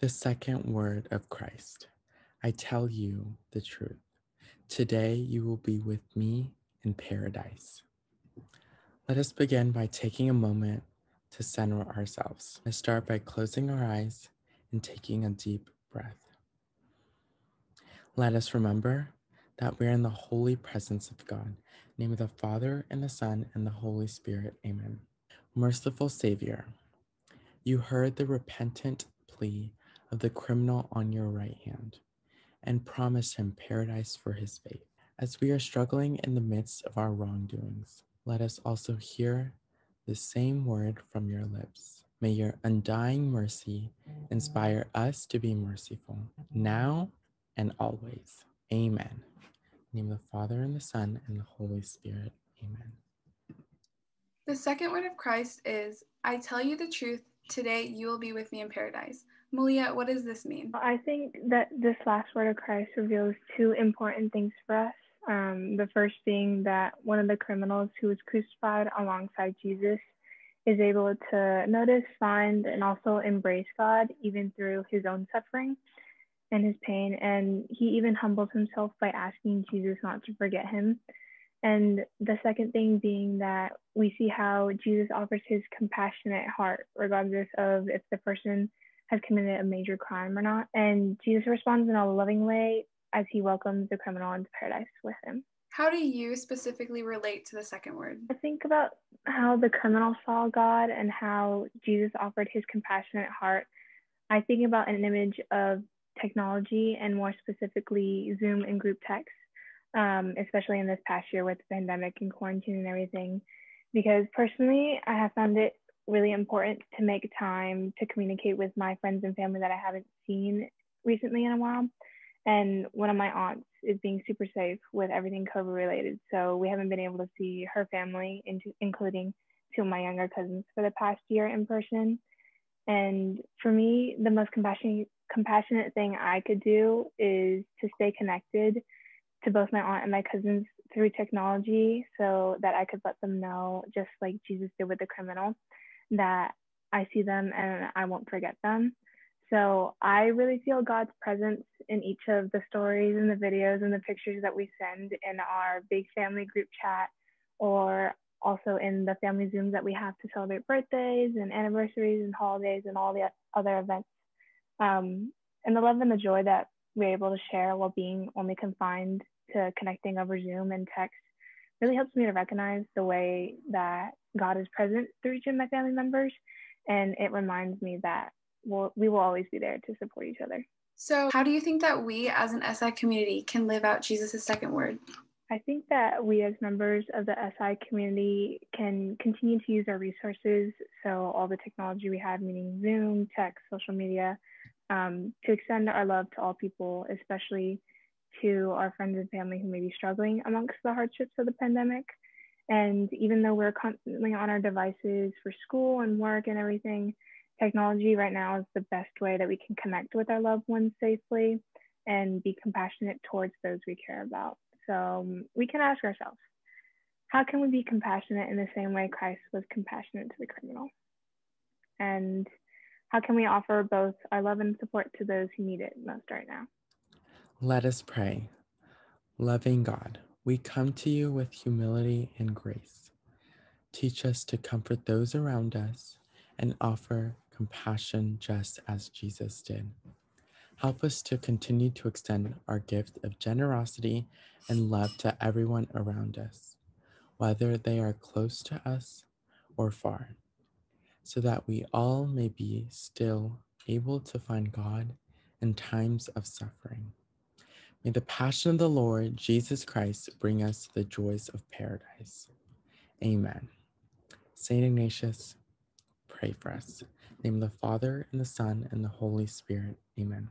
The second word of Christ. I tell you the truth. Today you will be with me in paradise. Let us begin by taking a moment to center ourselves. Let's start by closing our eyes and taking a deep breath. Let us remember that we are in the holy presence of God. name of the Father, and the Son, and the Holy Spirit. Amen. Merciful Savior, you heard the repentant plea of the criminal on your right hand and promised him paradise for his faith. As we are struggling in the midst of our wrongdoings, let us also hear the same word from your lips. May your undying mercy inspire us to be merciful now and always. Amen. name the Father and the Son and the Holy Spirit. Amen. The second word of Christ is I tell you the truth, today you will be with me in paradise. Malia, what does this mean? I think that this last word of Christ reveals two important things for us. Um, the first being that one of the criminals who was crucified alongside Jesus is able to notice, find, and also embrace God even through his own suffering and his pain. And he even humbles himself by asking Jesus not to forget him. And the second thing being that we see how Jesus offers his compassionate heart, regardless of if the person has committed a major crime or not. And Jesus responds in a loving way as he welcomes the criminal into paradise with him. How do you specifically relate to the second word? I think about how the criminal saw God and how Jesus offered his compassionate heart. I think about an image of technology and more specifically Zoom and group text, um, especially in this past year with the pandemic and quarantine and everything. Because personally, I have found it really important to make time to communicate with my friends and family that I haven't seen recently in a while. And one of my aunts is being super safe with everything COVID related. So we haven't been able to see her family, including two of my younger cousins, for the past year in person. And for me, the most compassionate compassionate thing I could do is to stay connected to both my aunt and my cousins through technology so that I could let them know, just like Jesus did with the criminal, that I see them and I won't forget them. So I really feel God's presence in each of the stories and the videos and the pictures that we send in our big family group chat or also in the family Zooms that we have to celebrate birthdays and anniversaries and holidays and all the other events. Um, and the love and the joy that we're able to share while being only confined to connecting over Zoom and text really helps me to recognize the way that God is present through each of my family members. And it reminds me that we'll, we will always be there to support each other. So, how do you think that we as an SI community can live out Jesus' second word? I think that we as members of the SI community can continue to use our resources. So, all the technology we have, meaning Zoom, text, social media, um, to extend our love to all people, especially to our friends and family who may be struggling amongst the hardships of the pandemic. And even though we're constantly on our devices for school and work and everything, technology right now is the best way that we can connect with our loved ones safely and be compassionate towards those we care about. So um, we can ask ourselves, how can we be compassionate in the same way Christ was compassionate to the criminal? And how can we offer both our love and support to those who need it most right now? Let us pray. Loving God, we come to you with humility and grace. Teach us to comfort those around us and offer compassion just as Jesus did. Help us to continue to extend our gift of generosity and love to everyone around us, whether they are close to us or far, so that we all may be still able to find God in times of suffering. May the passion of the Lord Jesus Christ bring us the joys of paradise. Amen. Saint Ignatius, pray for us. name of the Father, and the Son, and the Holy Spirit. Amen.